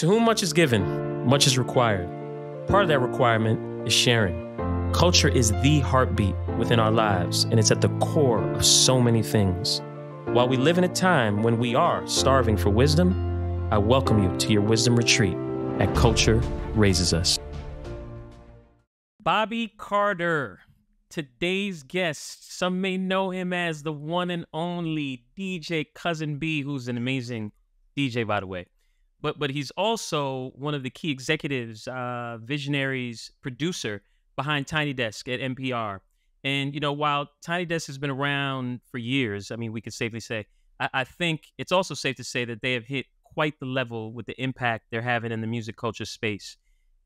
To whom much is given, much is required. Part of that requirement is sharing. Culture is the heartbeat within our lives, and it's at the core of so many things. While we live in a time when we are starving for wisdom, I welcome you to your wisdom retreat at Culture Raises Us. Bobby Carter, today's guest. Some may know him as the one and only DJ Cousin B, who's an amazing DJ, by the way but but he's also one of the key executives, uh, visionaries, producer behind Tiny Desk at NPR. And you know, while Tiny Desk has been around for years, I mean, we could safely say, I, I think it's also safe to say that they have hit quite the level with the impact they're having in the music culture space.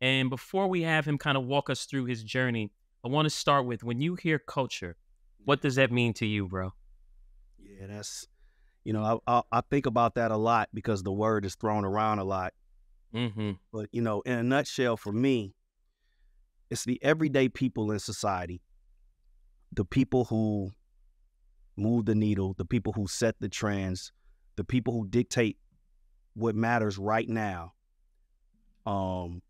And before we have him kind of walk us through his journey, I want to start with when you hear culture, what does that mean to you, bro? Yeah, that's you know, I, I, I think about that a lot because the word is thrown around a lot. Mm-hmm. But you know, in a nutshell, for me, it's the everyday people in society, the people who move the needle, the people who set the trends, the people who dictate what matters right now. Um,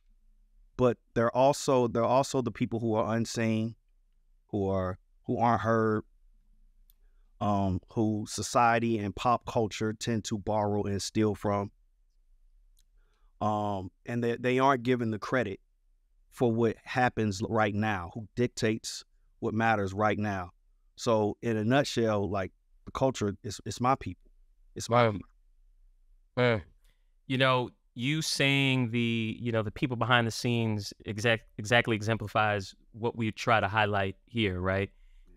but they're also they're also the people who are unseen, who are who aren't heard, um, who society and pop culture tend to borrow and steal from. Um, and they, they aren't given the credit for what happens right now, who dictates what matters right now. So, in a nutshell, like the culture is it's my people. It's my people. Uh, you know, you saying the you know the people behind the scenes exact exactly exemplifies what we try to highlight here, right?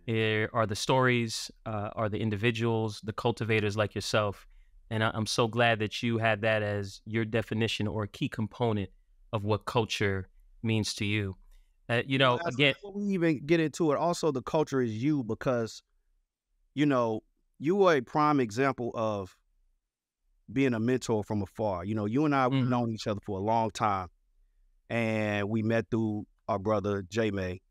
Are the stories, uh, are the individuals, the cultivators like yourself. And I- am so glad that you had that as your definition or a key component of what culture means to you. Uh, you know, well, again, before we even get into it, also the culture is you because, you know, you are a prime example of being a mentor from afar. You know, you and I have mm-hmm. known each other for a long time, and we met through our brother J May,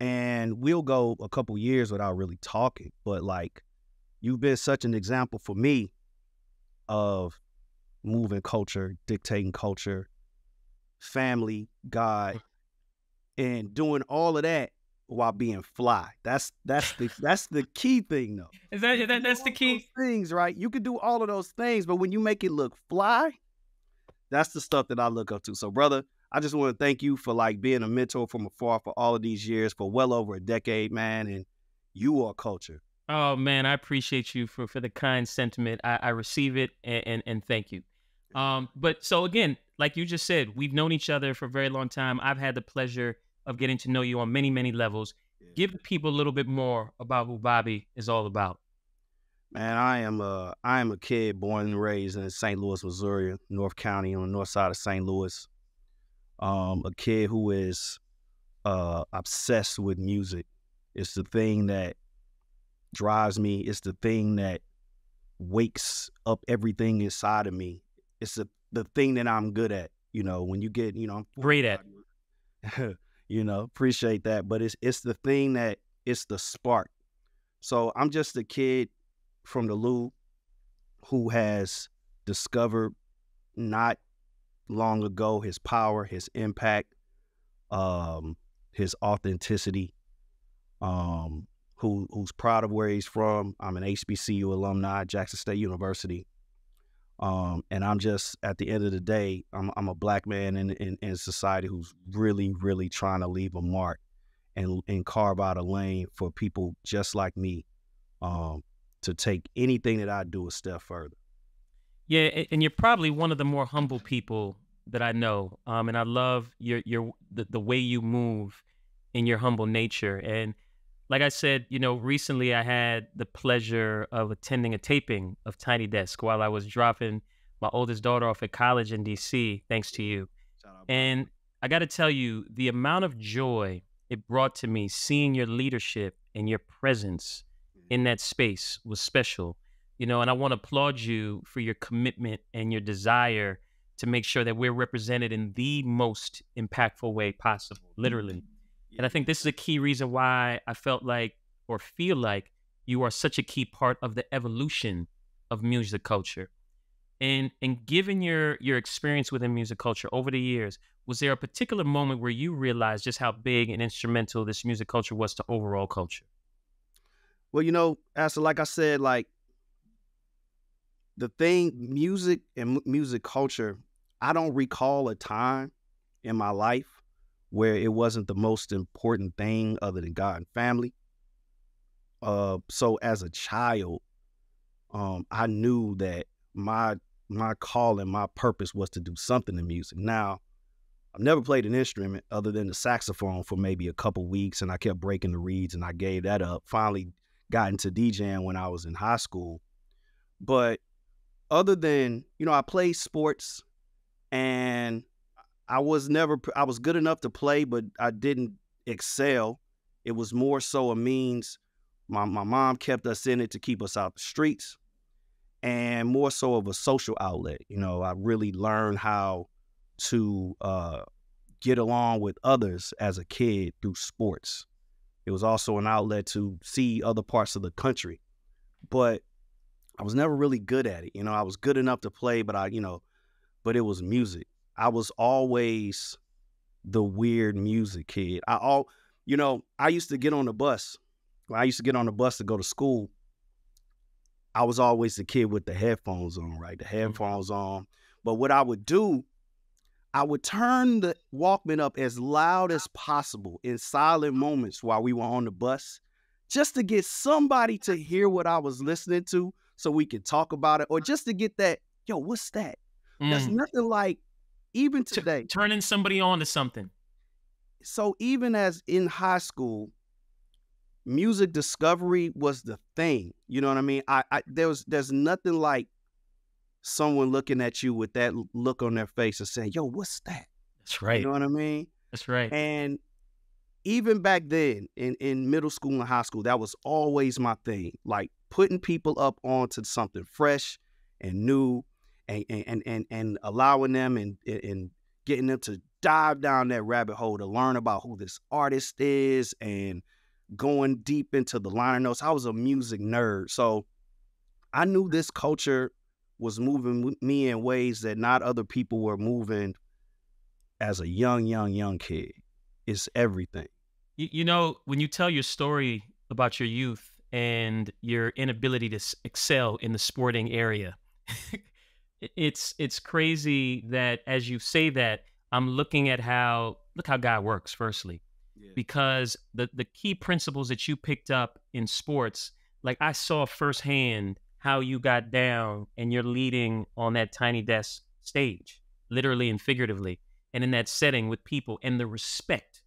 and we'll go a couple years without really talking but like you've been such an example for me of moving culture dictating culture family god mm. and doing all of that while being fly. That's that's the that's the key thing though. Is that, that that's the key? things right? You can do all of those things but when you make it look fly that's the stuff that i look up to. So brother I just want to thank you for like being a mentor from afar for all of these years, for well over a decade, man. And you are culture. Oh man, I appreciate you for for the kind sentiment. I, I receive it and, and, and thank you. Um, but so again, like you just said, we've known each other for a very long time. I've had the pleasure of getting to know you on many, many levels. Yeah. Give people a little bit more about who Bobby is all about. Man, I am a I am a kid born and raised in St. Louis, Missouri, North County on the north side of St. Louis um, a kid who is uh, obsessed with music. It's the thing that drives me. It's the thing that wakes up everything inside of me. It's the the thing that I'm good at. You know, when you get, you know, I'm great at. you know, appreciate that. But it's it's the thing that it's the spark. So I'm just a kid from the Lou who has discovered not long ago, his power, his impact, um, his authenticity, um, who who's proud of where he's from. I'm an HBCU alumni, Jackson State University. Um, and I'm just at the end of the day, I'm, I'm a black man in, in, in society who's really, really trying to leave a mark and and carve out a lane for people just like me um, to take anything that I do a step further. Yeah, and you're probably one of the more humble people that I know. Um, and I love your your the, the way you move in your humble nature. And like I said, you know, recently I had the pleasure of attending a taping of Tiny Desk while I was dropping my oldest daughter off at college in DC, thanks to you. And I got to tell you, the amount of joy it brought to me seeing your leadership and your presence in that space was special you know, and I want to applaud you for your commitment and your desire to make sure that we're represented in the most impactful way possible, literally. Mm-hmm. And I think this is a key reason why I felt like or feel like you are such a key part of the evolution of music culture. And and given your your experience within music culture over the years, was there a particular moment where you realized just how big and instrumental this music culture was to overall culture? Well, you know, as like I said, like the thing, music and mu- music culture, I don't recall a time in my life where it wasn't the most important thing other than God and family. Uh, so as a child, um, I knew that my my call and my purpose was to do something in music. Now, I've never played an instrument other than the saxophone for maybe a couple weeks, and I kept breaking the reeds, and I gave that up. Finally, got into DJing when I was in high school, but other than you know, I played sports, and I was never I was good enough to play, but I didn't excel. It was more so a means. My my mom kept us in it to keep us out the streets, and more so of a social outlet. You know, I really learned how to uh, get along with others as a kid through sports. It was also an outlet to see other parts of the country, but I was never really good at it. You know, I was good enough to play, but I, you know, but it was music. I was always the weird music kid. I all, you know, I used to get on the bus. When I used to get on the bus to go to school, I was always the kid with the headphones on, right? The mm-hmm. headphones on. But what I would do, I would turn the Walkman up as loud as possible in silent moments while we were on the bus, just to get somebody to hear what I was listening to so we could talk about it, or just to get that, yo, what's that? There's Mm. nothing like even T- today. turning somebody on to something. So even as in high school, music discovery was the thing. You know what I mean? I, I there was there's nothing like someone looking at you with that look on their face and saying, "Yo, what's that?" That's right. You know what I mean? That's right. And even back then in, in middle school and high school, that was always my thing. Like putting people up onto something fresh and new and and and and, allowing them and and getting them to dive down that rabbit hole to learn about who this artist is and going deep into the liner notes. I was a music nerd. So I knew this culture was moving me in ways that not other people were moving as a young, young, young kid. It's everything. You, you know, when you tell your story about your youth and your inability to excel in the sporting area, it's it's crazy that as you say that, I'm looking at how look how God works. Firstly, because the the key principles that you picked up in sports, like I saw firsthand how you got down and you're leading on that tiny desk stage, literally and figuratively, and in that setting with people and the respect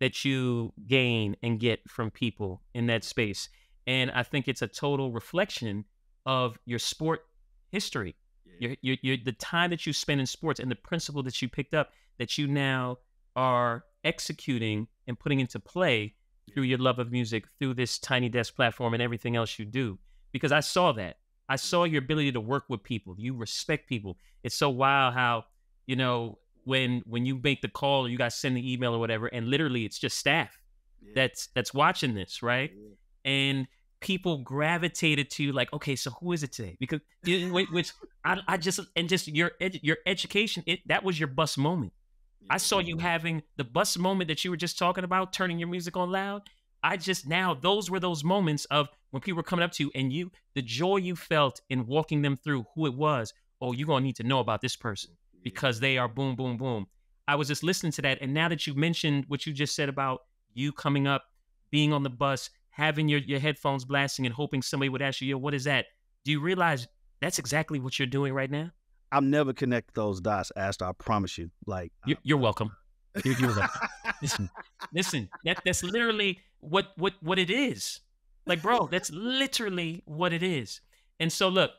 that you gain and get from people in that space. And I think it's a total reflection of your sport history, your, your, your, the time that you spend in sports and the principle that you picked up that you now are executing and putting into play through your love of music, through this tiny desk platform and everything else you do. Because I saw that. I saw your ability to work with people. You respect people. It's so wild how, you know, when when you make the call or you guys send the email or whatever, and literally it's just staff that's that's watching this, right? And people gravitated to like, okay, so who is it today? Because which I, I just and just your your education, it that was your bus moment. I saw you mm-hmm. having the bus moment that you were just talking about, turning your music on loud. I just now those were those moments of when people were coming up to you and you the joy you felt in walking them through who it was. Oh, you're gonna need to know about this person because they are boom, boom, boom. I was just listening to that, and now that you mentioned what you just said about you coming up, being on the bus, having your, your headphones blasting, and hoping somebody would ask you, "Yo, what is that?" Do you realize that's exactly what you're doing right now? I'll never connect those dots, Astor. I promise you. Like You're, you're welcome. You're, you're welcome. listen, listen. That that's literally what what what it is. Like, bro, that's literally what it is. And so, look,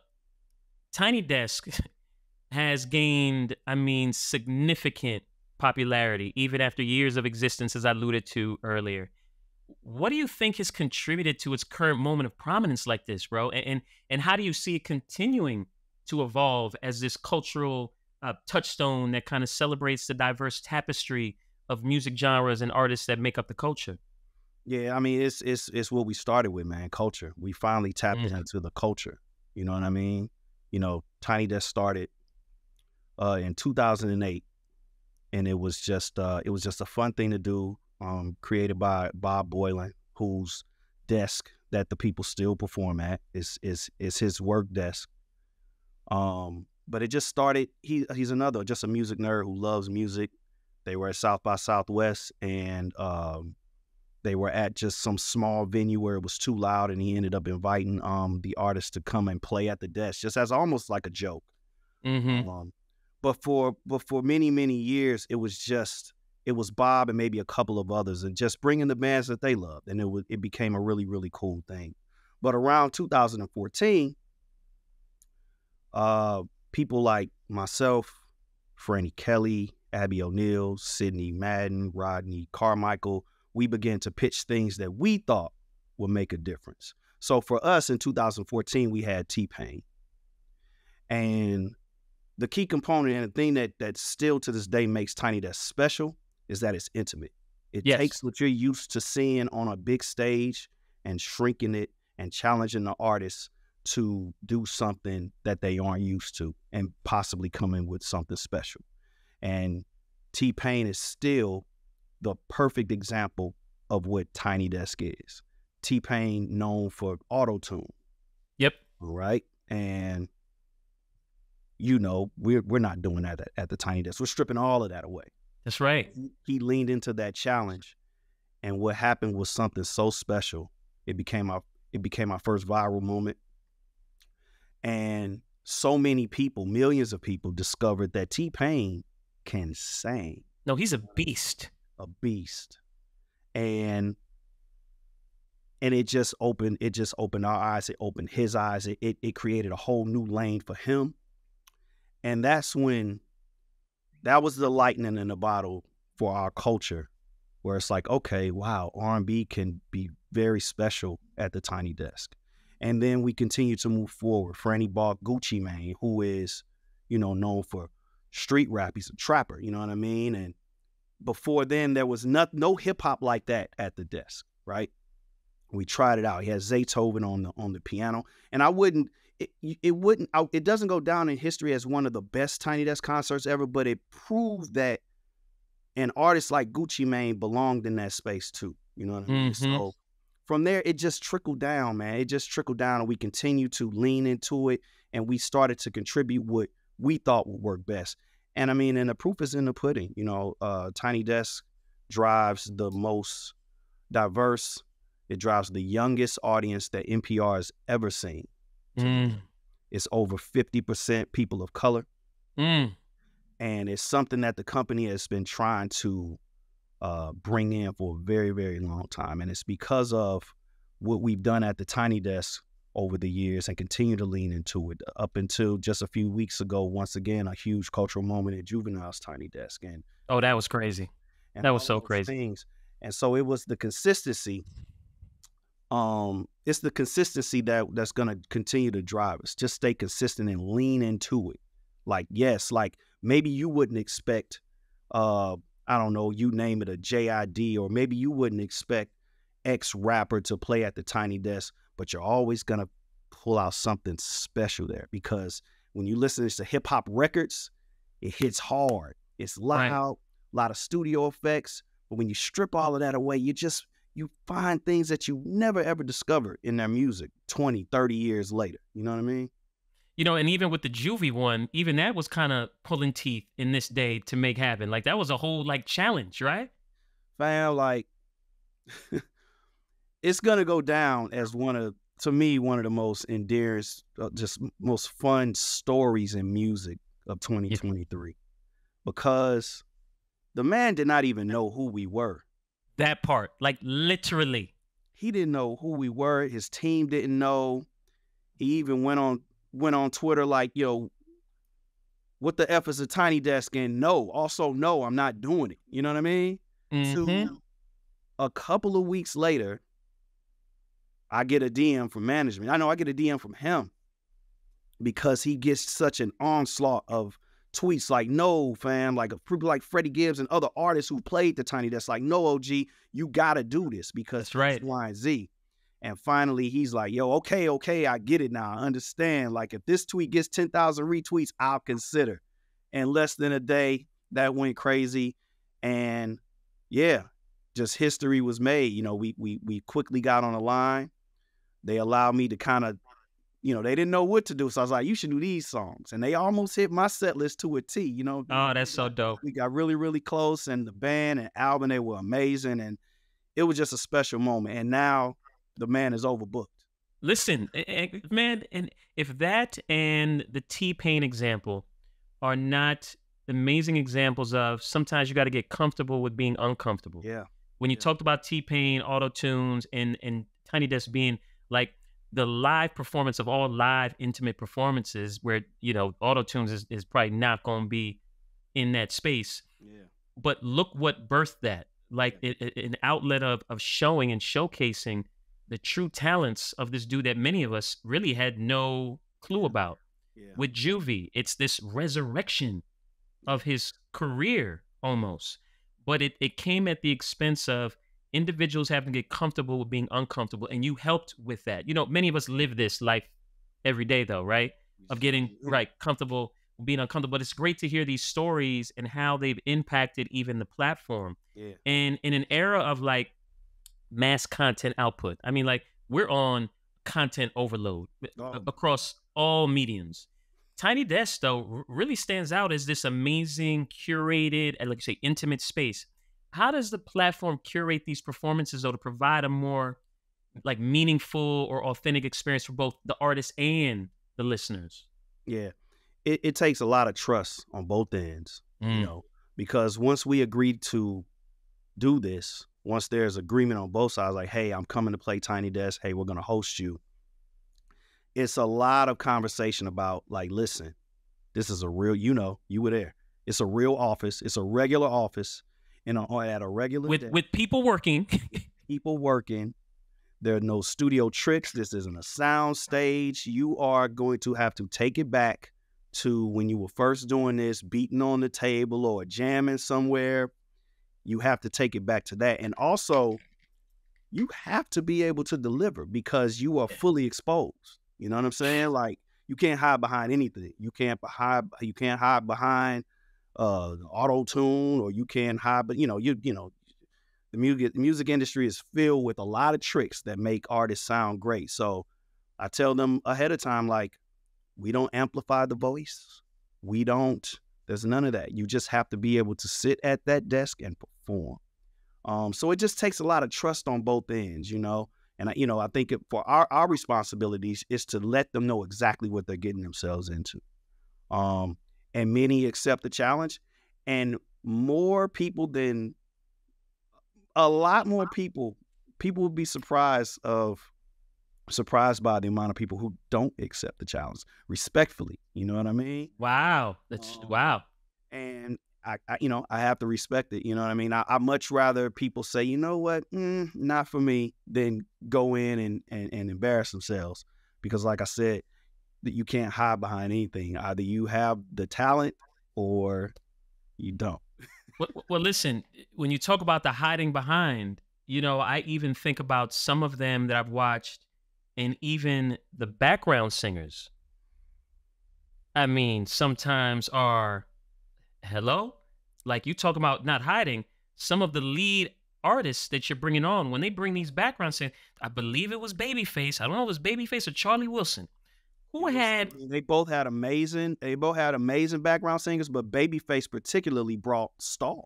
Tiny Desk has gained, I mean, significant popularity even after years of existence, as I alluded to earlier. What do you think has contributed to its current moment of prominence like this, bro? And and, and how do you see it continuing to evolve as this cultural uh, touchstone that kind of celebrates the diverse tapestry of music genres and artists that make up the culture? Yeah, I mean it's it's it's what we started with, man. Culture. We finally tapped Mhm. into the culture. You know what I mean? You know, Tiny Desk started uh, in 2008, and it was just uh, it was just a fun thing to do. Um, created by Bob Boilen, whose desk that the people still perform at is is is his work desk. Um, but it just started. He he's another just a music nerd who loves music. They were at South by Southwest, and um, they were at just some small venue where it was too loud, and he ended up inviting um the artist to come and play at the desk, just as almost like a joke. Mm-hmm. Um, but for but for many many years, it was just it was Bob and maybe a couple of others, and just bringing the bands that they loved, and it was it became a really really cool thing. But around 2014, uh, people like myself, Frannie Kelley, Abby O'Neill, Sidney Madden, Rodney Carmichael, we began to pitch things that we thought would make a difference. So for us in 2014, we had T Pain, and the key component and the thing that that still to this day makes Tiny Desk special is that it's intimate. It Yes. takes what you're used to seeing on a big stage and shrinking it and challenging the artist to do something that they aren't used to and possibly come in with something special. And T Pain is still the perfect example of what Tiny Desk is. T Pain known for auto tune, Yep. Right. And you know, we're we're not doing that at, at the Tiny Desk. We're stripping all of that away. That's right. He- leaned into that challenge, and what happened was something so special. It became our it became our first viral moment, and so many people, millions of people, discovered that T Pain can sing No, he's a beast. a beast and and it just opened it just opened our eyes it opened his eyes it, it, it created a whole new lane for him and that's when that was the lightning in the bottle for our culture where it's like okay wow r&b can be very special at the tiny desk and then we continue to move forward frannie bought gucci mane who is you know known for street rap he's a trapper you know what i mean and before then there was not no hip hop like that at the desk, right? We tried it out. He had Zaytoven on the on the piano, and I wouldn't. It, it wouldn't. It doesn't go down in history as one of the best Tiny Desk concerts ever, but it proved that an artist like Gucci Mane belonged in that space too. You know what I mean? Mhm. So from there, it just trickled down, man. It just trickled down, and we continued to lean into it, and we started to contribute what we thought would work best. And I mean, and the proof is in the pudding. You know, uh, Tiny Desk drives the most diverse. It drives the youngest audience that NPR has ever seen. Mm. It's over fifty percent people of color, Mm. and it's something that the company has been trying to uh, bring in for a very, very long time. And it's because of what we've done at the Tiny Desk over the years and continue to lean into it. Up until just a few weeks ago, once again, a huge cultural moment at Juvenile's Tiny Desk, and Oh, that was crazy. and That was so crazy. Things. And so it was the consistency. Um, it's the consistency that that's gonna continue to drive us. Just stay consistent and lean into it. Like yes, like maybe you wouldn't expect, uh, I don't know, you name it a JID, or maybe you wouldn't expect X rapper to play at the Tiny Desk, but you're always gonna pull out something special there because when you listen to hip hop records, it hits hard. It's loud, a lot of studio effects. But when you strip all of that away, you just you find things that you never ever discovered in their music 20, 30 years later. You know what I mean? You know, and even with the Juvie one, even that was kind of pulling teeth in this day to make happen. Like that was a whole like challenge, right? Fam, like it's gonna go down as one of to me one of the most endearing, uh, just most fun stories in music of 2023 because the man did not even know who we were. That part, like literally. he didn't know who we were. His team didn't know. He even went on went on Twitter like, "Yo, what the f is a tiny desk?" And no, also no, I'm not doing it. You know what I mean? Mhm. To a couple of weeks later, I get a DM from management. I know I get a DM from him because he gets such an onslaught of tweets like, no, fam, like people like Freddie Gibbs and other artists who played the Tiny Desk, like, no, OG, you gotta do this because That's right. X, Y, and Z. And finally, he's like, yo, okay, okay, I get it now. I understand. Like, if this tweet gets 10,000 retweets, I'll consider. In less than a day, that went crazy. And yeah, just history was made. You know, we we we quickly got on the line. They allowed me to kind of, you know, they didn't know what to do. So I was like, you should do these songs. And they almost hit my set list to a T, you know. Oh, that's so dope. We got really, really close. And the band and album, they were amazing. And it was just a special moment. And now the man is overbooked. Listen, man, and if that and the T Pain example are not amazing examples of sometimes you got to get comfortable with being uncomfortable. Yeah. When you Yeah. talked about T Pain, auto tunes, and and Tiny Desk being like the live performance of all live intimate performances, where you know auto tunes is, is probably not going to be in that space. Yeah. But look what birthed that, like it, it- an outlet of of showing and showcasing the true talents of this dude that many of us really had no clue about. Yeah. With Juvie, it's this resurrection of his career almost. But it, it came at the expense of individuals having to get comfortable with being uncomfortable. And you helped with that. You know, many of us live this life every day though, right? Of getting right comfortable being uncomfortable. But it's great to hear these stories and how they've impacted even the platform. Yeah. And in an era of like mass content output, I mean, like we're on content overload Oh, across all mediums. Tiny Desk, though, really stands out as this amazing, curated, and like you say, intimate space. How does the platform curate these performances, though, to provide a more like meaningful or authentic experience for both the artist and the listeners? Yeah. It, it takes a lot of trust on both ends, you Mm. know, because once we agreed to do this, once there's agreement on both sides, like, hey, I'm coming to play Tiny Desk, hey, we're gonna host you. It's a lot of conversation about like, listen, this is a real, you know, you were there. It's a real office. It's a regular office, and on- at a regular With day, with people working, people working. There are no studio tricks. This isn't a sound stage. You are going to have to take it back to when you were first doing this, beating on the table or jamming somewhere. You have to take it back to that. And also, you have to be able to deliver because you are fully exposed. You know what I'm saying? Like you can't hide behind anything. You can't hide you can't hide behind uh auto tune or you can't hide but you know, you you know, the music the music industry is filled with a lot of tricks that make artists sound great. So I tell them ahead of time, like, we don't amplify the voice. We don't, there's none of that. You just have to be able to sit at that desk and perform. Um, so it just takes a lot of trust on both ends, you know. And I, you know, I think it, for our our responsibilities is to let them know exactly what they're getting themselves into. Um, and many accept the challenge, and more people than a lot more people people would be surprised of surprised by the amount of people who don't accept the challenge respectfully you know what i mean wow, that's Oh. wow. and I, I you know i have to respect it you know what i mean i, I much rather people say you know what mm, not for me than go in and, and and embarrass themselves because like i said that you can't hide behind anything either you have the talent or you don't Well, well, listen, eh, when you talk about the hiding behind, you know, I even think about some of them that I've watched and even the background singers. I mean, sometimes are, hello? Like you talk about not hiding, some of the lead artists that you're bringing on, when they bring these background singers, I believe it was Babyface. I don't know if it was Babyface or Charlie Wilson. Who had they both had amazing they both had amazing background singers but babyface particularly brought stars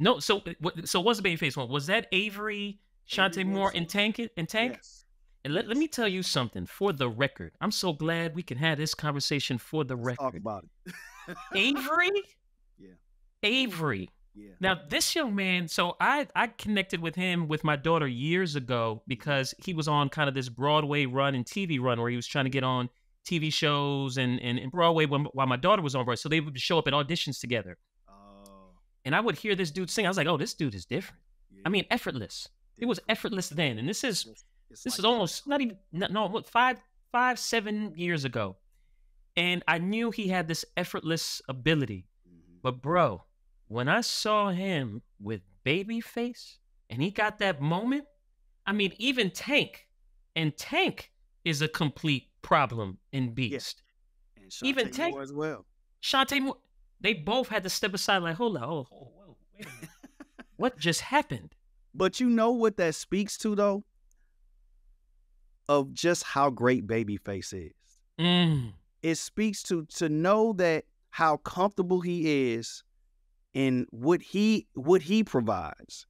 no? So, eh, what- so what's the Babyface one? Was that Avery, Chanté Moore, and Tank? And Tank? Yes. And let, let me tell you something for the record. I'm so glad we can have this conversation for the Let's talk record. about it Avery? Yeah. Avery. yeah Now, this young man, so I, I connected with him with my daughter years ago because he was on kind of this Broadway run and TV run where he was trying to get on TV shows and, and, and Broadway when, while my daughter was on Broadway. So they would show up at auditions together. Oh, And I would hear this dude sing. I was like, oh, this dude is different. yeah. I mean, effortless. It was effortless then. And this is It's- it's this like is almost not even no, what five five seven years ago and i knew he had this effortless ability Mhm. but bro when i saw him with babyface and he got that moment i mean even tank and Tank is a complete problem and beast. And Even Chanté Tank- Moore as well. Chanté Moore, they both had to step aside, like, hold on, oh, oh, whoa, wait a minute. what just happened? But you know what that speaks to though? Of just how great Babyface is. Mm, It speaks to to know that how comfortable he is in what he what he provides.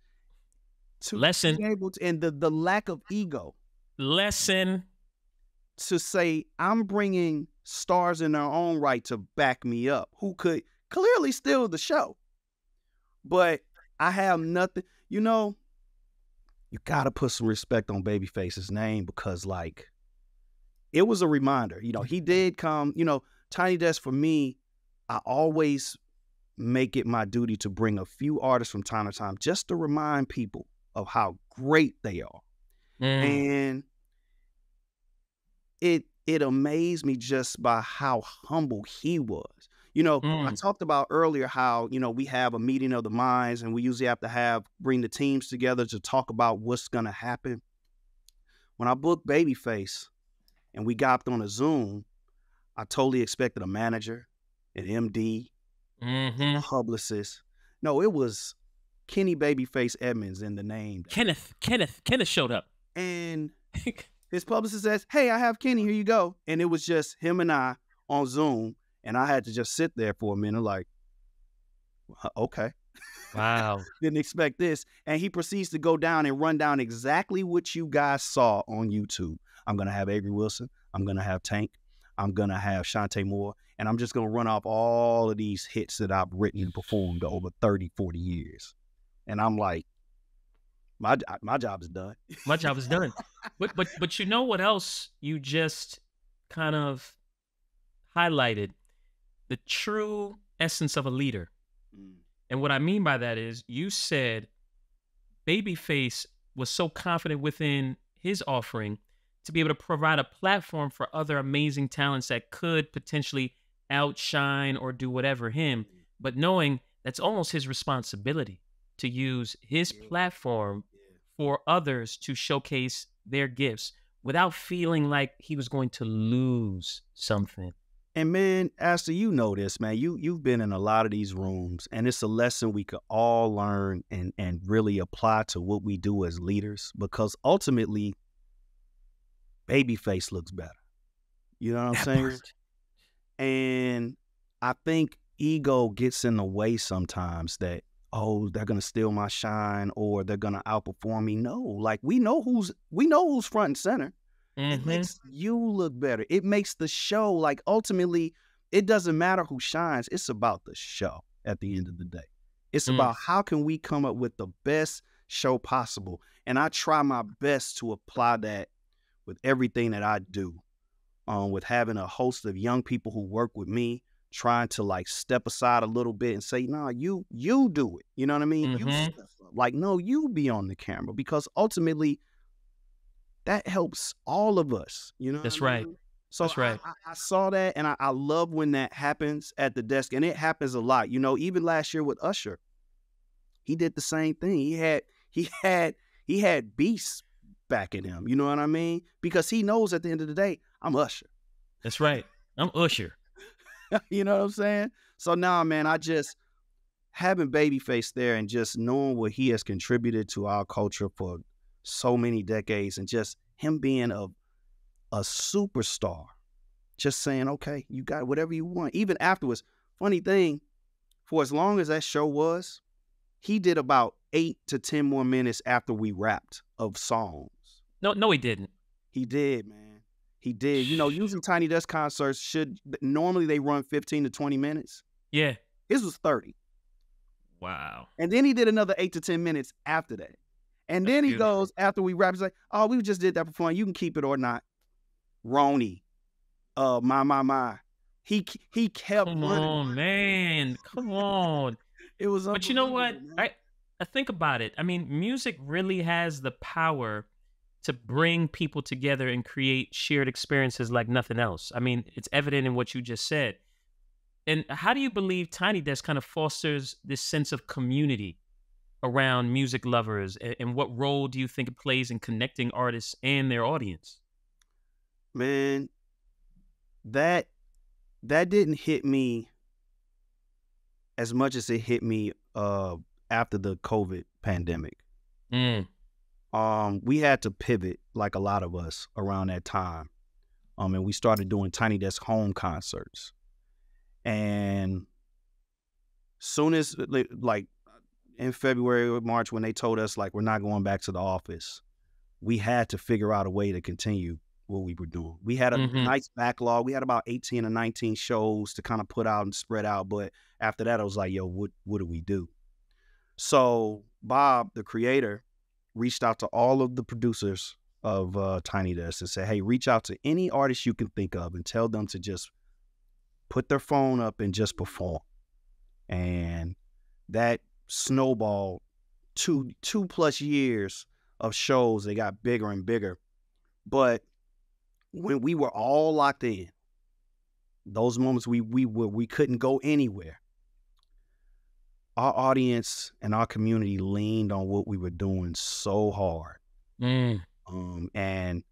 To Lesson. able to, and the the lack of ego lesson. To say I'm bringing stars in their own right to back me up who could clearly steal the show. But I have nothing, you know, you got to put some respect on Babyface's name because like it was a reminder. You know, he did come, you know, Tiny Desk for me, I always make it my duty to bring a few artists from time to time just to remind people of how great they are Mm, and it it amazed me just by how humble he was. You know, I Mm. talked about earlier how you know we have a meeting of the minds, and we usually have to have bring the teams together to talk about what's gonna happen. When I booked Babyface, and we got on a Zoom, I totally expected a manager, an MD, mhm. publicist. No, it was Kenny Babyface Edmonds in the name. Kenneth, Kenneth, Kenneth showed up. And his publicist says, Hey, I have Kenny, here you go. And it was just him and I on Zoom. And I had to just sit there for a minute, like, okay. wow. Didn't expect this. And he proceeds to go down and run down exactly what you guys saw on YouTube. I'm going to have Avery Wilson. I'm going to have Tank. I'm going to have Chanté Moore. And I'm just going to run off all of these hits that I've written and performed over 30, 40 years. And I'm like, my, my job is done. My job is done. But but but you know what else you just kind of highlighted the true essence of a leader. Mm. And what I mean by that is you said Babyface was so confident within his offering to be able to provide a platform for other amazing talents that could potentially outshine or do whatever him, mm. but knowing that's almost his responsibility to use his platform for others to showcase their gifts without feeling like he was going to lose something. And man, Astor, you know this, man. You you've been in a lot of these rooms, and it's a lesson we could all learn and and really apply to what we do as leaders. Because ultimately, babyface looks better. You know what I'm saying? part. And I think ego gets in the way sometimes that, oh, they're gonna steal my shine or they're gonna outperform me. No, like we know who's we know who's front and center. It Mhm. makes you look better. It makes the show like ultimately it doesn't matter who shines. It's about the show at the end of the day. It's Mm. about how can we come up with the best show possible. And I try my best to apply that with everything that I do. Um, with having a host of young people who work with me, trying to like step aside a little bit and say, "No, you you do it." You know what I mean? Mhm. step like, no, you be on the camera because ultimately that helps all of us. You know, That's I right. mean? So That's I- right. I, I saw that, and I, I love when that happens at the desk, and it happens a lot. You know, even last year with Usher, he did the same thing. He had he had he had beasts backing him. You know what I mean? Because he knows at the end of the day, I'm Usher. That's right. I'm Usher. you know what I'm saying? So now, man, I just having Babyface there and just knowing what he has contributed to our culture for so many decades, and just him being a a superstar, just saying, okay, you got whatever you want. Even afterwards, funny thing, for as long as that show was, he did about eight to ten more minutes after we wrapped of songs. No, no, he didn't. He did, man. He did. You know, usually Tiny Desk concerts should normally they run 15 to 20 minutes. Yeah. His was 30. Wow. And then he did another eight to 10 minutes after that. And That's then he beautiful. goes, after we wrap, he's like, oh, we just did that for fun. You can keep it or not. Roni. Uh, my, my, my. He he kept Come running. on, man. Come on. It was But you know what? man. I, I think about it. I mean, music really has the power to bring people together and create shared experiences like nothing else. I mean, it's evident in what you just said. And how do you believe Tiny Desk kind of fosters this sense of community around music lovers, and, and what role do you think it plays in connecting artists and their audience? Man, that that didn't hit me as much as it hit me uh, after the COVID pandemic. Mm. Um, we had to pivot like a lot of us around that time. Um, and we started doing Tiny Desk home concerts. And soon as like in February or March when they told us like we're not going back to the office, we had to figure out a way to continue what we were doing. We had a Mhm. nice backlog. We had about 18 or 19 shows to kind of put out and spread out. But after that, I was like, yo, what what do we do? So Bob, the creator, reached out to all of the producers of uh, Tiny Desk and said, hey, reach out to any artist you can think of and tell them to just put their phone up and just perform. And that snowballed two two plus years of shows. They got bigger and bigger. But when we were all locked in, those moments we we were we couldn't go anywhere. Our audience and our community leaned on what we were doing so hard. Mm. Um, and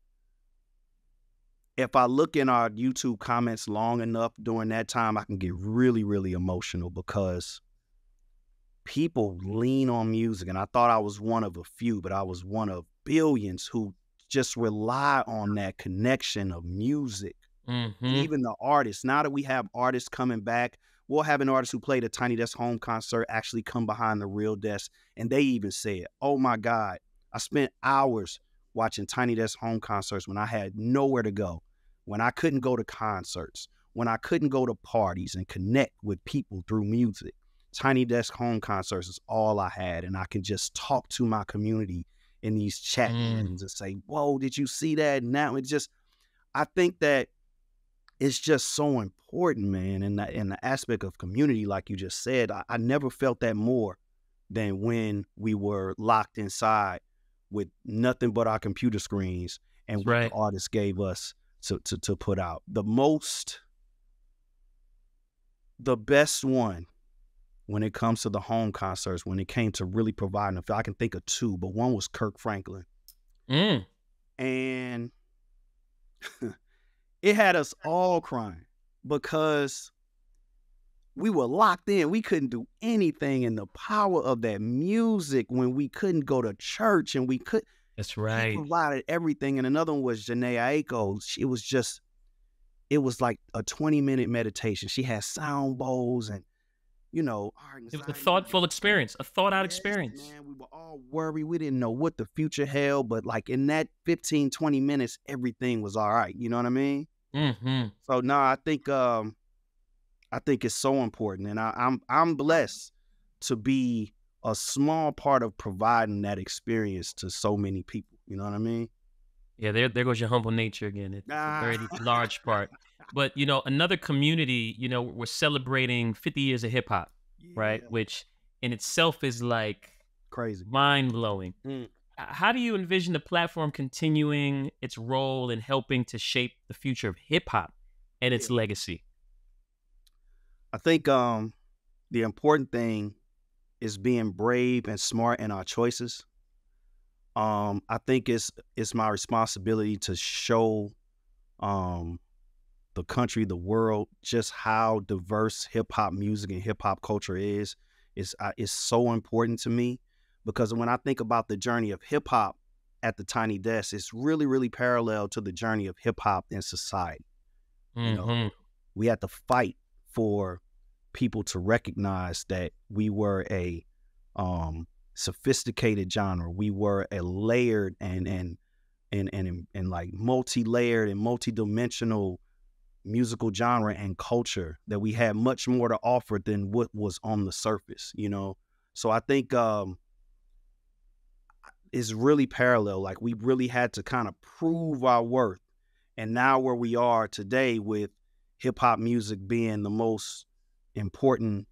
if I look in our YouTube comments long enough during that time, I can get really, really emotional because people lean on music. And I thought I was one of a few, but I was one of billions who just rely on that connection of music. hmm Even the artists. Now that we have artists coming back, we'll have an artist who played a Tiny Desk home concert actually come behind the real desk. And they even said, Oh my God, I spent hours watching Tiny Desk home concerts when I had nowhere to go, when I couldn't go to concerts, when I couldn't go to parties and connect with people through music. Tiny Desk home concerts is all I had. And I can just talk to my community in these chat Mm. rooms and say, Whoa, did you see that? And now it just, I think that it's just so important, man. And in the aspect of community, like you just said, I, I never felt that more than when we were locked inside with nothing but our computer screens and what right. the artists gave us to, to to put out. The most, the best one when it comes to the home concerts, when it came to really providing, I can think of two, but one was Kirk Franklin Mm. and it had us all crying because we were locked in. We couldn't do anything, and the power of that music when we couldn't go to church and we could That's he right. provided everything. And another one was Jhené Aiko. She- It was just, it was like a 20 minute meditation. She had sound bowls and, you know, It was a thoughtful experience, a thought out experience. Man, we were all worried. We didn't know what the future held, but like in that 15, 20 minutes, everything was all right. You know what I mean? Hmm So no, I think um I think it's so important. And I, I'm I'm blessed to be a small part of providing that experience to so many people. You know what I mean? Yeah, there there goes your humble nature again. It's a very Ah. large part. But you know, another community, you know, we're celebrating 50 years of hip hop, right? Which in itself is like Crazy. mind blowing. Mm. How do you envision the platform continuing its role in helping to shape the future of hip hop and its legacy? I think um the important thing is being brave and smart in our choices. Um, I think it's it's my responsibility to show um the country, the world, just how diverse hip hop music and hip hop culture is. It's uh, it's so important to me because when I think about the journey of hip hop at the Tiny Desk, it's really really parallel to the journey of hip hop in society You know, Mhm. we had to fight for people to recognize that we were a um, sophisticated genre. We were a layered and and and and, and like multi-layered and multi-dimensional musical genre and culture that we had much more to offer than what was on the surface, you know. So I think um it's really parallel. Like we really had to kind of prove our worth. And now where we are today with hip hop music being the most important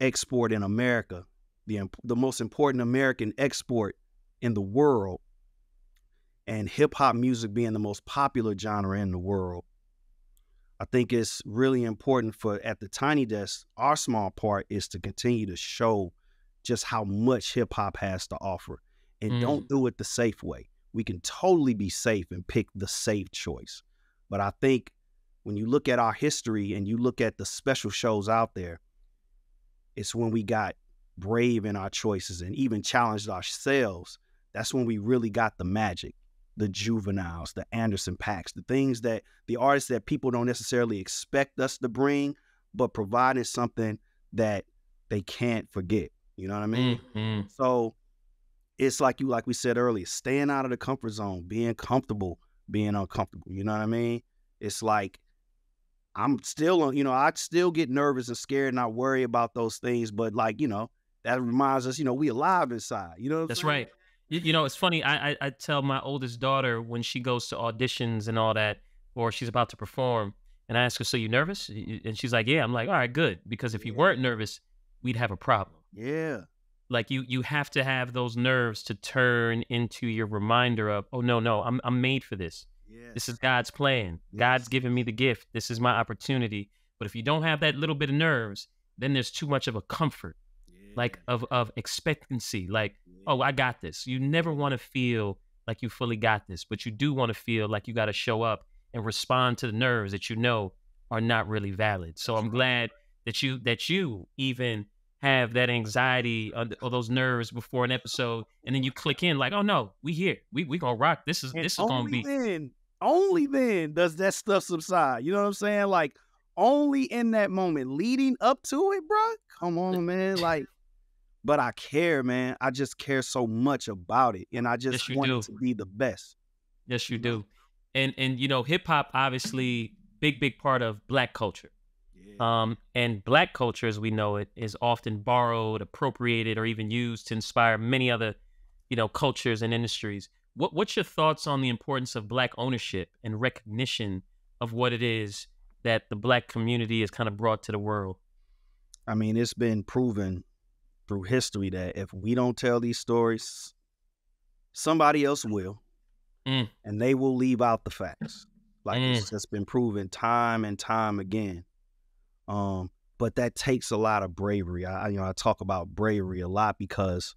export in America, the the most important American export in the world, and hip hop music being the most popular genre in the world. I think it's really important for at the Tiny Desk, our small part is to continue to show just how much hip hop has to offer. And Mm. don't do it the safe way. We can totally be safe and pick the safe choice. But I think when you look at our history and you look at the special shows out there, it's when we got brave in our choices and even challenged ourselves. That's when we really got the magic, the juveniles, the Anderson .Paaks, the things that the artists that people don't necessarily expect us to bring, but providing something that they can't forget. You know what I mean? Mhm. So it's like you, like we said earlier, staying out of the comfort zone, being comfortable, being uncomfortable. You know what I mean? It's like I'm still, you know, I still get nervous and scared and I worry about those things, but like, you know, that reminds us, you know, we alive inside. You know what I'm That's saying? right. You, you know, it's funny. I, I I tell my oldest daughter when she goes to auditions and all that, or she's about to perform, and I ask her, "So you nervous?" And she's like, "Yeah." I'm like, "All right, good." Because if you weren't nervous, we'd have a problem. Yeah. Like you you have to have those nerves to turn into your reminder of, "Oh no, no, I'm I'm made for this. Yeah. This is God's plan. God's Yes. given me the gift. This is my opportunity." But if you don't have that little bit of nerves, then there's too much of a comfort, like of of expectancy, like oh, I got this. You never want to feel like you fully got this, but you do want to feel like you got to show up and respond to the nerves that you know are not really valid. So I'm glad that you that you even have that anxiety or, or those nerves before an episode, and then you click in like, oh no, we here, we we gonna rock. This is And this is gonna only be then, only then does that stuff subside. You know what I'm saying? Like only in that moment leading up to it, bro. Come on, man. Like, but I care, man. I just care so much about it, and I just Yes, you want do. it to be the best. yes, you you do, and and you know hip hop obviously big big part of black culture. Um, and black culture, as we know it, is often borrowed, appropriated, or even used to inspire many other, you know, cultures and industries. What What's your thoughts on the importance of black ownership and recognition of what it is that the black community has kind of brought to the world? I mean, it's been proven through history that if we don't tell these stories, somebody else will, Mm. and they will leave out the facts. Like it's Mm. just been proven time and time again. Um, but that takes a lot of bravery. I, you know, I talk about bravery a lot because,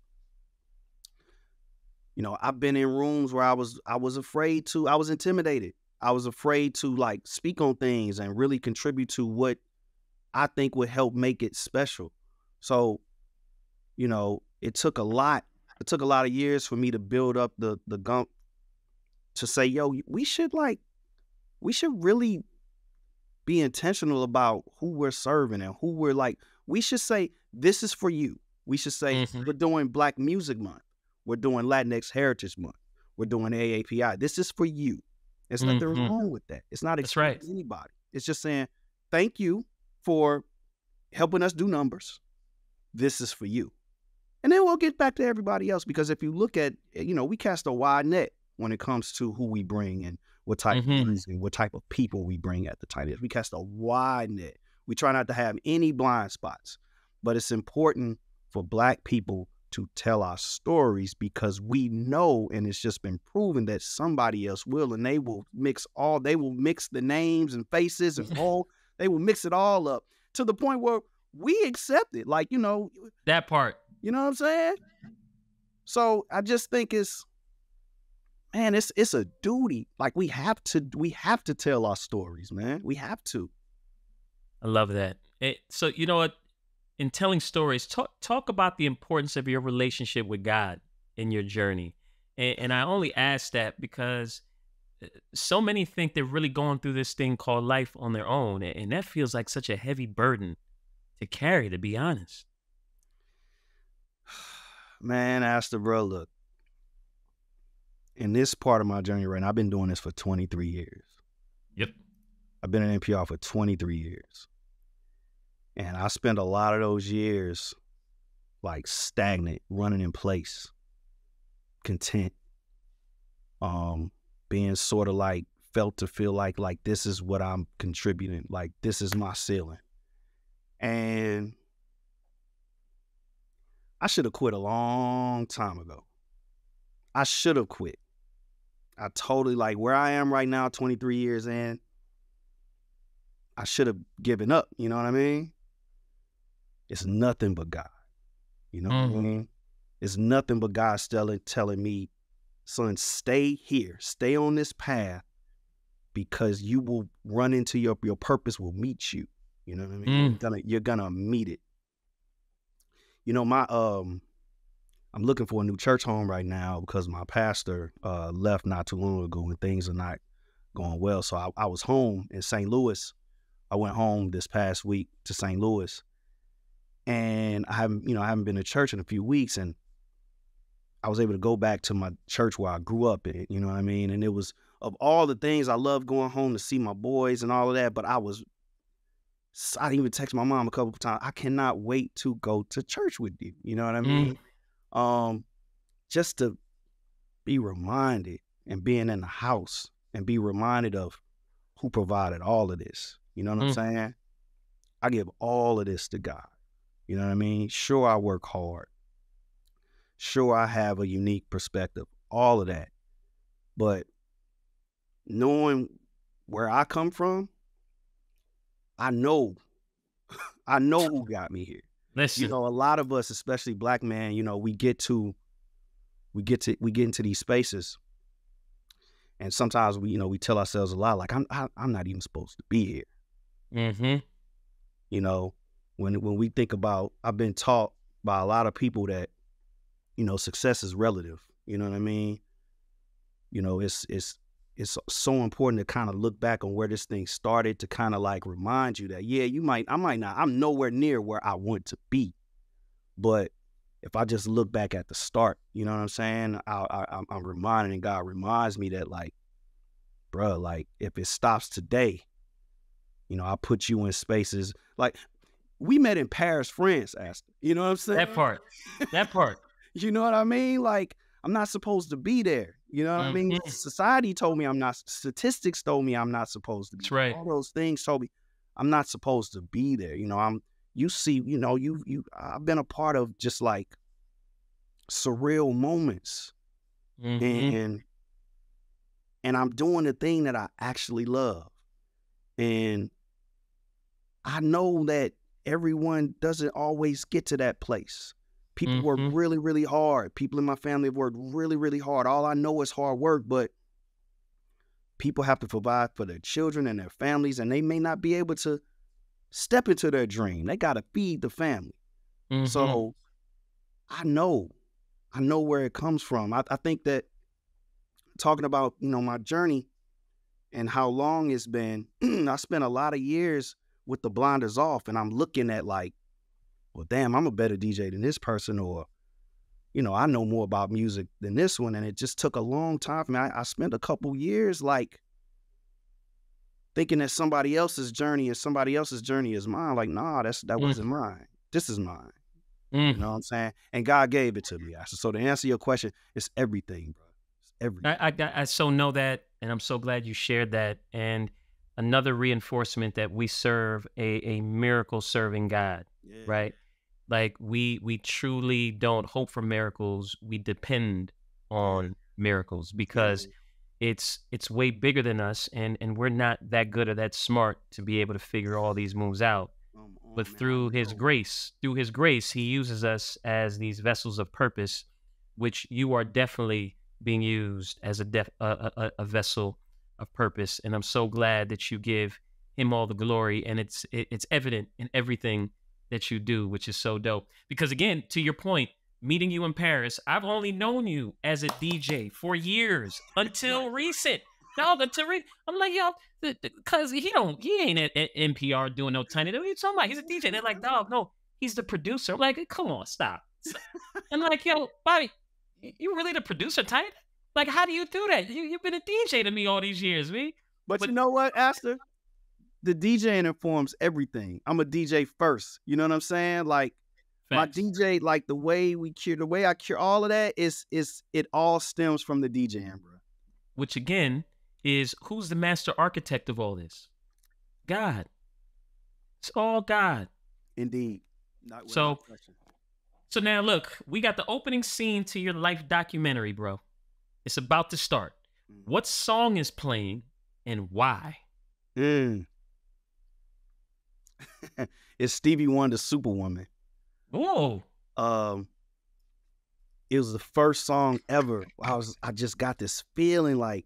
you know, I've been in rooms where I was I was afraid to, I was intimidated. I was afraid to like speak on things and really contribute to what I think would help make it special. So, you know, it took a lot. It took a lot of years for me to build up the the gump to say, yo, we should like, we should really be intentional about who we're serving and who we're like. We should say this is for you. We should say Mhm. we're doing Black Music Month. We're doing Latinx Heritage Month. We're doing AAPI. This is for you. There's nothing Mhm. wrong with that. It's not That's right. anybody. It's just saying thank you for helping us do numbers. This is for you. And then we'll get back to everybody else because if you look at, you know, we cast a wide net when it comes to who we bring and what type Mhm. of what type of people we bring at the time. We cast a wide net. We try not to have any blind spots, but it's important for Black people to tell our stories because we know, and it's just been proven that somebody else will, and they will mix all, they will mix the names and faces and all, they will mix it all up to the point where we accept it. Like, you know, That part. you know what I'm saying? So I just think it's man, it's it's a duty. Like we have to we have to tell our stories, man. We have to. I love that. It, so you know what? In telling stories, talk talk about the importance of your relationship with God in your journey. And, and I only ask that because uh, so many think they're really going through this thing called life on their own, and, and that feels like such a heavy burden to carry. To be honest, Man, Astor, bro, look. In this part of my journey right now, I've been doing this for 23 years. Yep. I've been in NPR for 23 years. And I spent a lot of those years like stagnant, running in place, content, um, being sort of like felt to feel like like this is what I'm contributing, like this is my ceiling. And I should have quit a long time ago. I should have quit. I totally like where I am right now, 23 years in. I should have given up. You know what I mean? It's nothing but God. You know what I Mhm. mean? It's nothing but God telling telling me, son, stay here, stay on this path, because you will run into your your purpose will meet you. You know what I mean? Mm. You're gonna you're gonna meet it. You know, my um I'm looking for a new church home right now because my pastor uh left not too long ago and things are not going well. So I, I was home in St. Louis. I went home this past week to St. Louis. And I haven't, you know, I haven't been to church in a few weeks and I was able to go back to my church where I grew up in, you know what I mean? And it was of all the things I love going home to see my boys and all of that, but I was I didn't even text my mom a couple of times. I cannot wait to go to church with you. You know what I mean? Um, just to be reminded and being in the house and be reminded of who provided all of this. You know what I'm Mm. saying? I give all of this to God. You know what I mean? Sure, I work hard. Sure, I have a unique perspective. All of that. But knowing where I come from, I know, I know who got me here Listen, you know a lot of us especially black man you know we get to we get to we get into these spaces. And sometimes we you know we tell ourselves a lot like i'm I, i'm not even supposed to be here. Mm-hmm. you know when when we think about i've been taught by a lot of people that you know success is relative. You know what i mean? You know it's it's it's so important to kind of look back on where this thing started to kind of like remind you that yeah you might i might not i'm nowhere near where i want to be but if i just look back at the start you know what i'm saying I, I I'm- i'm reminded and god reminds me that like bruh like if it stops today you know i put you in spaces like we met in paris france Astor. you know what i'm saying that part, that part. you know what I mean? Like, I'm not supposed to be there. You know what I mean? Mhm. Society told me I'm not, statistics told me I'm not supposed to be That's there. right. All those things told me I'm not supposed to be there. You know, I'm, you see, you know, you, you, I've been a part of just like surreal moments Mhm. and, and I'm doing the thing that I actually love. And I know that everyone doesn't always get to that place. People work Mhm. really, really hard. People in my family have worked really, really hard. All I know is hard work, but people have to provide for their children and their families, and they may not be able to step into their dream. They got to feed the family. Mhm. So I know, I know where it comes from. I, I think that talking about, you know, my journey and how long it's been, I spent a lot of years with the blinders off and I'm looking at like, well, damn, I'm a better DJ than this person, or, you know, I know more about music than this one. And it just took a long time for me. I, I spent a couple years like thinking that somebody else's journey is somebody else's journey is mine. Like, nah, that's that Mm. wasn't mine. This is mine. Mm. You know what I'm saying? And God gave it to me. So to answer your question, it's everything, bro. It's everything. I, I I so know that, and I'm so glad you shared that. And another reinforcement that we serve a a miracle serving God, Yeah. right? Like we we truly don't hope for miracles. We depend on miracles because it's it's way bigger than us, and and we're not that good or that smart to be able to figure all these moves out. But through His grace, through His grace, He uses us as these vessels of purpose, which you are definitely being used as a def- a, a, a- vessel of purpose. And I'm so glad that you give Him all the glory, and it's it, it's evident in everything that you do, which is so dope. Because again, to your point, meeting you in Paris, I've only known you as a DJ for years until recent. No, until re- I'm like, yo, because he don't, he ain't at, at NPR doing no tiny. What are you talking about? He's a DJ. They're like, dog, no, he's the producer. I'm like, come on, stop. I'm like, yo, Bobby, you really the producer, tiny? Like, how do you do that? You you've been a DJ to me all these years, me. But, but- you know what, Astor? The DJing informs everything. I'm a DJ first. You know what I'm saying? Like my DJ, like the way we cure, the way I cure all of that is is it all stems from the DJing, bro. which again is who's the master architect of all this? God. It's all God. Indeed. Not So- So now look, we got the opening scene to your life documentary, bro. It's about to start. Mm. What song is playing and why? Mm. it's Stevie Wonder's Superwoman. Whoa. um, it was the first song ever. I was I just got this feeling like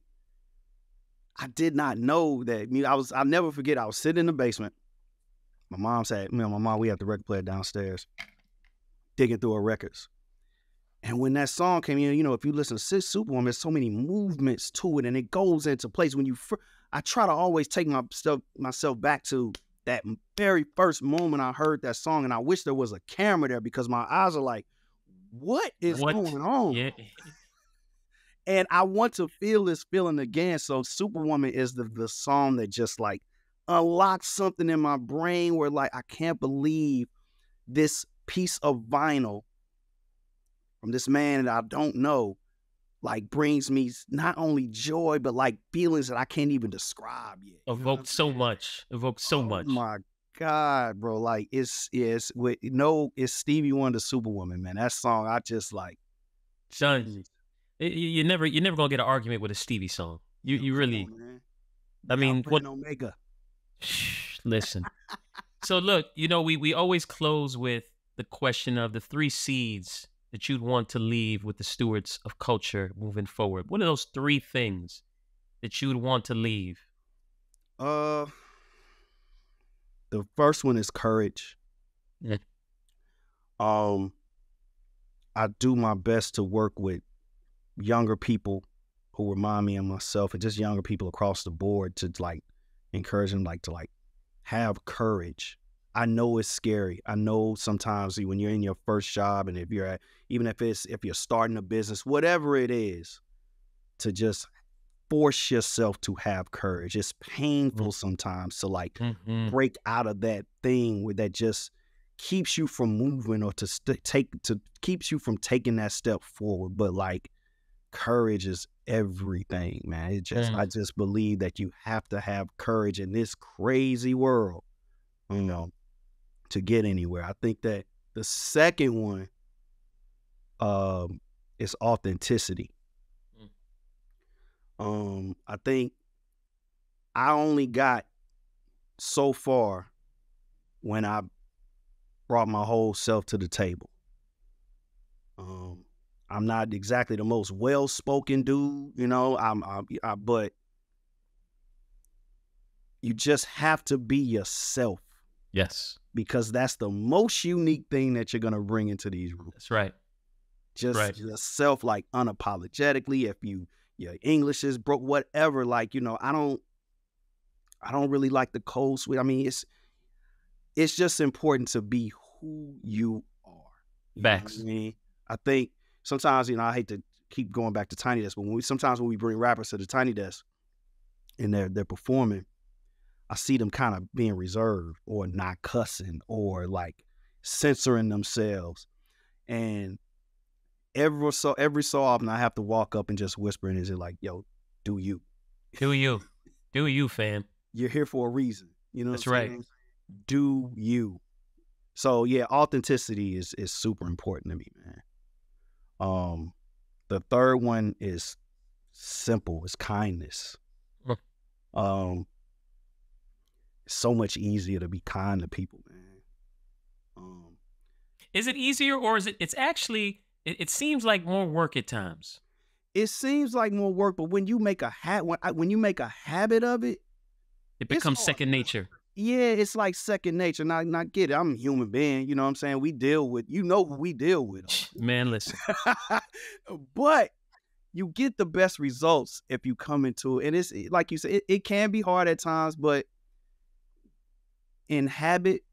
I did not know that. I, mean, I was I'll never forget. I was sitting in the basement. My mom said, "Me and my mom, we have the record player downstairs, digging through her records." And when that song came in, you know, if you listen to Superwoman, there's so many movements to it, and it goes into place. When you, fir- I try to always take myself myself back to that very first moment I heard that song, and I wish there was a camera there because my eyes are like, "What is What? going on?" Yeah. and I want to feel this feeling again. So Superwoman is the the song that just like unlocks something in my brain where like I can't believe this piece of vinyl from this man that I don't know like brings me not only joy but like feelings that I can't even describe yet. You know what I'm Evoked so much. Evoked so Oh much. my God, bro! Like it's it's with no, it's Stevie Wonder, Superwoman, man. That song, I just like. Son, you never you're never gonna get an argument with a Stevie song. You you really on. I mean what Omega. Shh, listen. so look, you know, we we always close with the question of the three seeds that you'd want to leave with the stewards of culture moving forward. What are those three things that you would want to leave? Uh, the first one is courage. Yeah. Um, I do my best to work with younger people who remind me of myself, and just younger people across the board to like encourage them, like to like have courage. I know it's scary. I know sometimes when you're in your first job, and if you're at, even if it's if you're starting a business, whatever it is, to just force yourself to have courage. It's painful sometimes to like Mhm. break out of that thing where that just keeps you from moving or to st- take to keeps you from taking that step forward. But like courage is everything, man. It just Mm. I just believe that you have to have courage in this crazy world, you know, to get anywhere. I think that the second one um is authenticity. Mm. Um, I think I only got so far when I brought my whole self to the table. Um, I'm not exactly the most well-spoken dude, you know. I'm, I'm I, but you just have to be yourself Yes, because that's the most unique thing that you're gonna bring into these rooms that's right. just Right. yourself like unapologetically if you your english is broke whatever like you know i don't i don't really like the cold sweet i mean it's it's just important to be who you are you Facts. i mean i think sometimes you know i hate to keep going back to tiny desk but when we sometimes when we bring rappers to the tiny desk and they're they're performing i see them kind of being reserved or not cussing or like censoring themselves and every so every so often I have to walk up and just whisper and is it like, yo, do you? Do you? Do you, fam? You're here for a reason. You know what That's I'm right. saying? Do you? So yeah, authenticity is is super important to me, man. Um the third one is simple, it's kindness. Um it's so much easier to be kind to people, man. Um Is it easier or is it? It's actually. It, it seems like more work at times. it seems like more work, but when you make a hat when I, when you make a habit of it, It becomes second nature. yeah, it's like second nature. Not not get it. I'm a human being, you know what I'm saying? We deal with you know who we deal with. Man, listen. but you get the best results if you come into it. And it's like you said, it, it can be hard at times, but in habit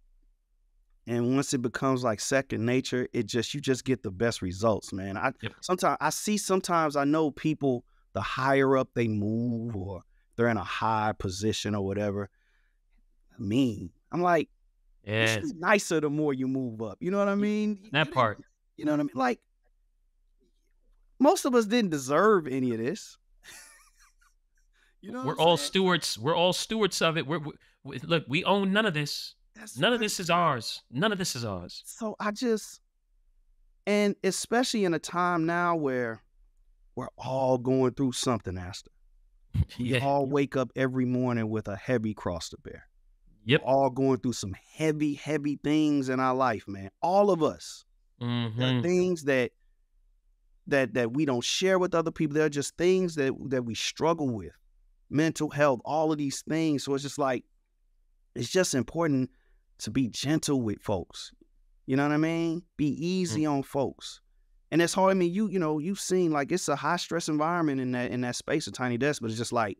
and once it becomes like second nature, it just you just get the best results, man. I Yep. sometimes I see sometimes I know people the higher up they move or they're in a high position or whatever. Mean. I'm like, Yeah, should nicer the more you move up. You know what I mean? That part. You know what I mean? Like most of us didn't deserve any of this. you know, We're all saying? stewards. We're all stewards of it. We're, we we- look. We own none of this. That's None of this is ours. None of this is ours. So I just, and especially in a time now where we're all going through something, Astor. We Yeah. all wake up every morning with a heavy cross to bear. Yep. All going through some heavy, heavy things in our life, man. All of us. Mm-hmm. There are things that that that we don't share with other people. They're just things that that we struggle with. Mental health, all of these things. So it's just like it's just important to be gentle with folks. You know what I mean? Be easy mm-hmm. on folks. And it's hard. I mean, you you know, you've seen like it's a high stress environment in that in that space of tiny desk, but it's just like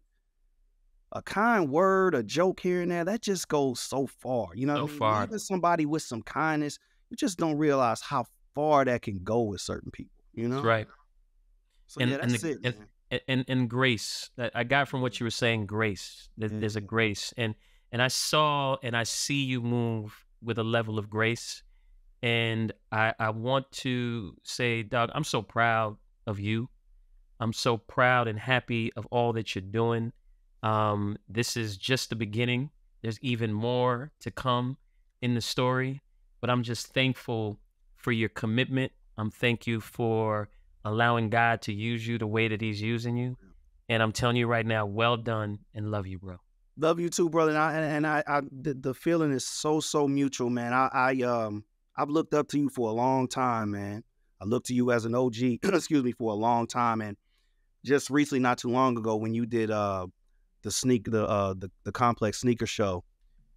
a kind word, a joke here and there, that just goes so far. You know, so I mean? far. Even somebody with some kindness, you just don't realize how far that can go with certain people. You know, that's right. So and, yeah, that's and the, it. And, and, and grace I got from what you were saying. Grace. There's, there's a grace, and and I saw and I see you move with a level of grace, and I I want to say, Doug, I'm so proud of you. I'm so proud and happy of all that you're doing. Um, this is just the beginning. There's even more to come in the story, but I'm just thankful for your commitment. I'm thank you for allowing God to use you the way that He's using you. And I'm telling you right now, well done and love you, bro. Love you too, brother. And I and I, I the, the feeling is so so mutual, man. I, I um I've looked up to you for a long time, man. I looked to you as an OG, excuse me, for a long time, and just recently, not too long ago, when you did uh the sneak the uh the, the complex sneaker show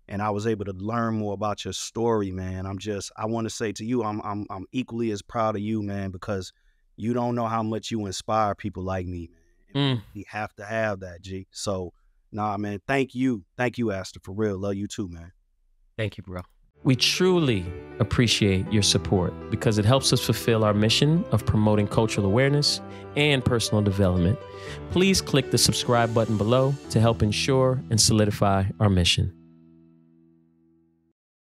and I was able to learn more about your story, man. I'm just I want to say to you, I'm I'm I'm equally as proud of you, man, because you don't know how much you inspire people like me, man. Mm. We have to have that, G. So, nah, man, thank you. Thank you, Astor, for real. Love you too, man. Thank you, bro. We truly appreciate your support because it helps us fulfill our mission of promoting cultural awareness and personal development. Please click the subscribe button below to help ensure and solidify our mission.